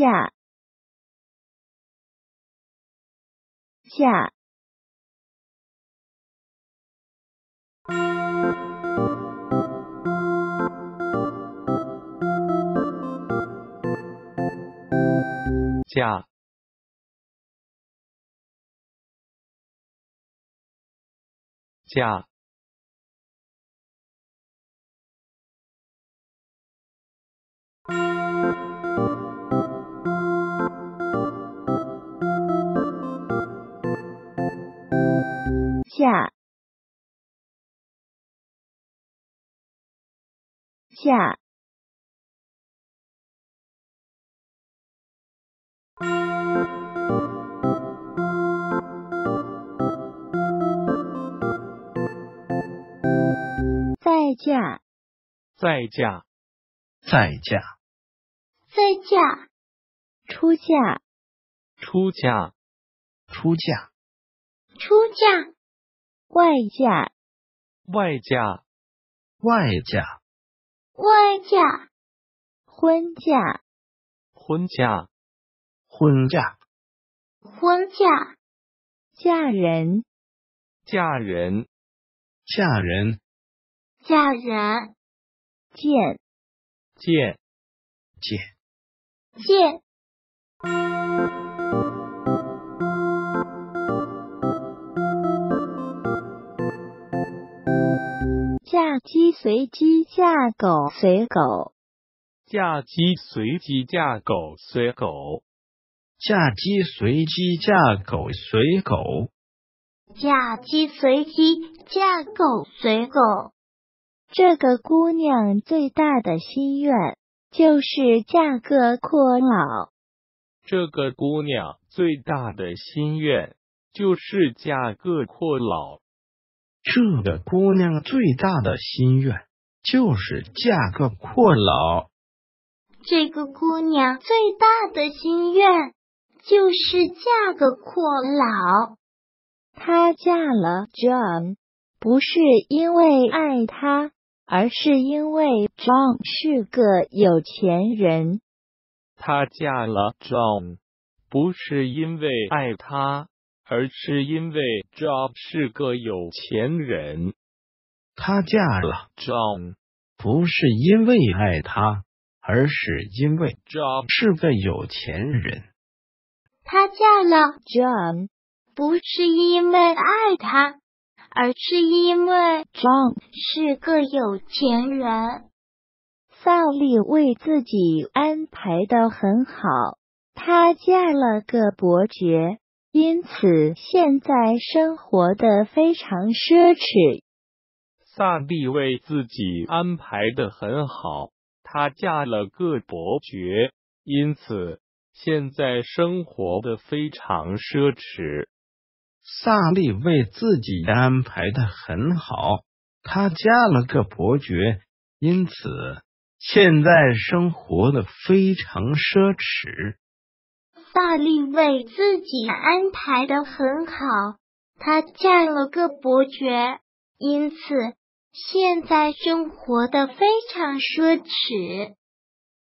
下。下。价价下。下。再嫁再嫁再嫁再嫁出嫁。出嫁。出嫁。出嫁外嫁外嫁外嫁外嫁婚嫁婚嫁婚嫁婚嫁嫁人。嫁人。嫁人。嫁人。见。见。见。见嫁鸡随鸡嫁狗随狗嫁鸡随鸡嫁狗随狗嫁鸡随鸡嫁狗随狗嫁鸡随鸡嫁狗随狗这个姑娘最大的心愿就是嫁个阔佬。这个姑娘最大的心愿就是嫁个阔佬。这个姑娘最大的心愿就是嫁个阔佬。这个姑娘最大的心愿就是嫁个阔佬。她嫁了 John，不是因为爱他，而是因为 John 是个有钱人。她嫁了 John，不是因为爱他，而是因为 John 是个有钱人。她嫁了 John，不是因为爱他，而是因为 John 是个有钱人。她嫁了 John，不是因为爱他，而是因为 John 是个有钱人。萨利为自己安排的很好，她嫁了个伯爵，因此现在生活的非常奢侈。萨利为自己安排的很好，她嫁了个伯爵，因此现在生活的非常奢侈。萨利为自己安排的很好，她嫁了个伯爵，因此现在生活的非常奢侈。萨利为自己安排的很好，她嫁了个伯爵，因此现在生活的非常奢侈。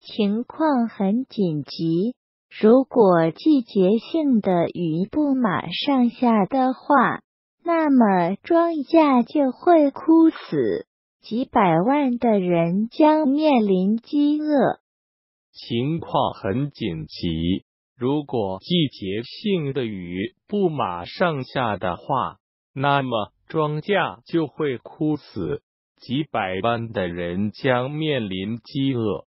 情况很紧急，如果季节性的雨不马上下的话，那么庄稼就会枯死，几百万的人将面临饥饿。情况很紧急，如果季节性的雨不马上下的话，那么庄稼就会枯死，几百万的人将面临饥饿。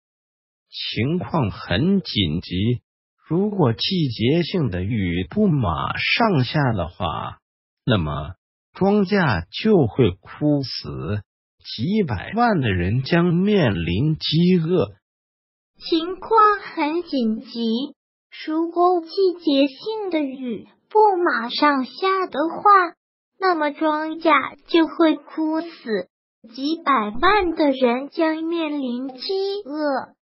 情况很紧急，如果季节性的雨不马上下的话，那么庄稼就会枯死，几百万的人将面临饥饿。情况很紧急，如果季节性的雨不马上下的话，那么庄稼就会枯死，几百万的人将面临饥饿。